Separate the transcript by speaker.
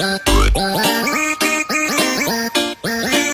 Speaker 1: Rock.